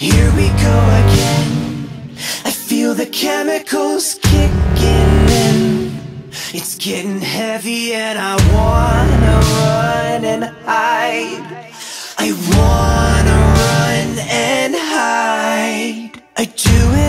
Here we go again. I feel the chemicals kicking in. It's getting heavy and I wanna run and hide. I wanna run and hide. I do